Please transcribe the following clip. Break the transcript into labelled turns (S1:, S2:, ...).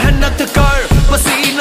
S1: मेहनत कर पसीना